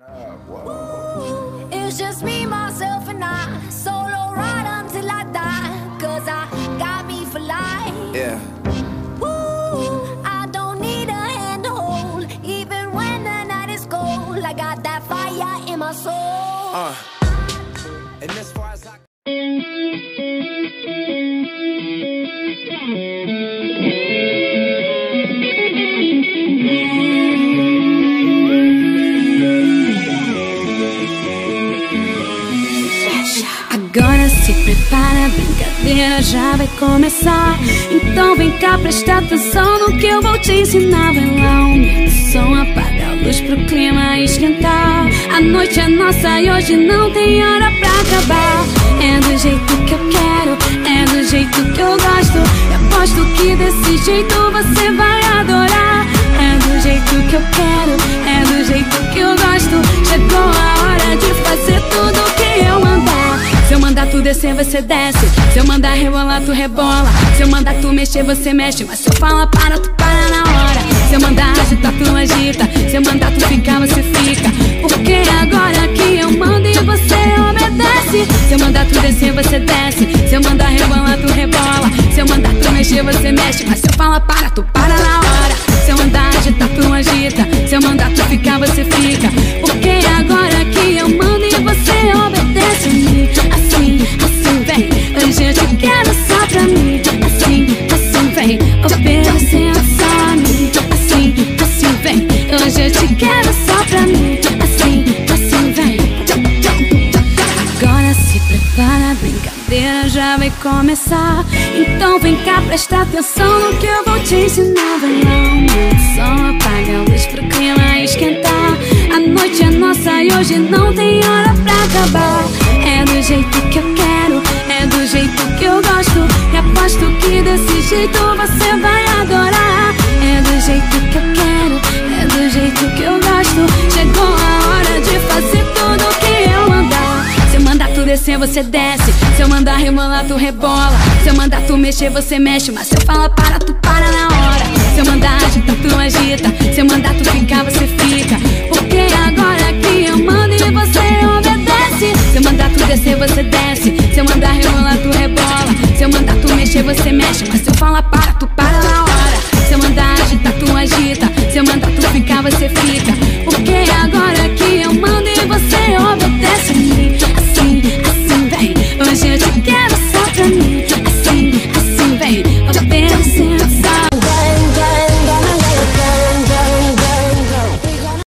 It's just me, myself, and I. Solo ride until I die. Cause I got me for life. Yeah. Woo, I don't need a hand to hold. Even when the night is cold, I got that fire in my soul. Uh. And as far as se prepara, a brincadeira já vai começar. Então vem cá, presta atenção no que eu vou te ensinar. Vai lá, aumenta o som, apaga a luz pro clima esquentar. A noite é nossa e hoje não tem hora pra acabar. É do jeito que eu quero, é do jeito que eu gosto. E aposto que desse jeito você vai adorar. É do jeito que eu quero, descer, você desce. Se eu mandar rebolar, tu rebola. Se eu mandar tu mexer, você mexe. Mas se eu falar para, tu para na hora. Se eu mandar agitar, tu agita. Se eu mandar tu ficar, você fica. Porque agora que eu mando e você obedece. Se eu mandar tu descer, você desce. Se eu mandar rebolar, tu rebola. Se eu mandar tu mexer, você mexe. Mas se eu falar para, tu para na hora. Se eu mandar agitar, tu agita. Se eu mandar tu ficar, você fica. Prepara, brincadeira já vai começar. Então vem cá, presta atenção no que eu vou te ensinar. Vai lá, som, apaga a luz pro clima esquentar. A noite é nossa e hoje não tem hora pra acabar. É do jeito que eu quero, é do jeito que eu gosto. E aposto que desse jeito você vai descer, você desce. Se eu mandar rebolar, tu rebola. Se eu mandar tu mexer, você mexe. Mas se eu falar para, tu para na hora. Se eu mandar agitar, tu agita.